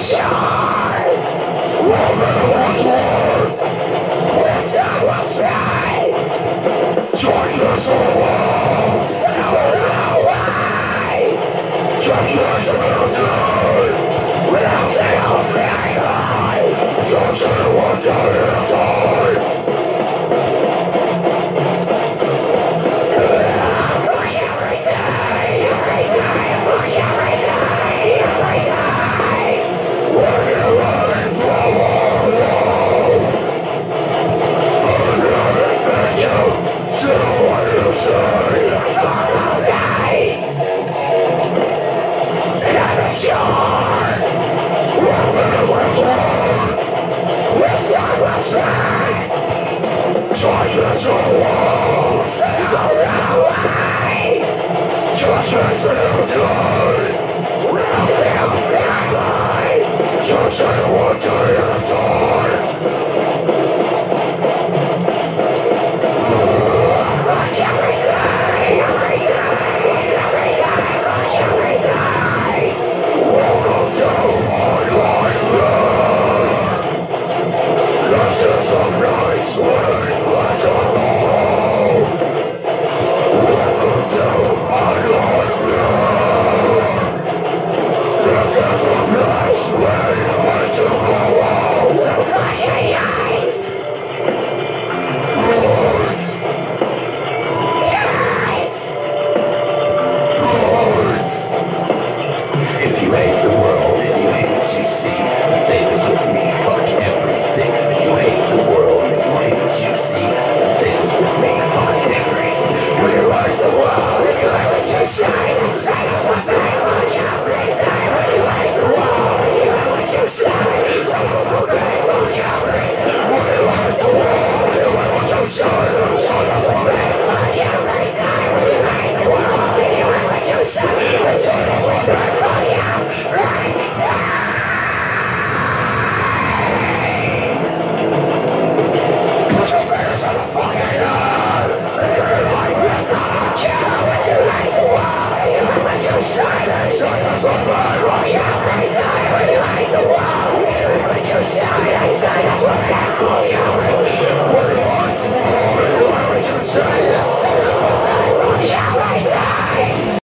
响 Sorry.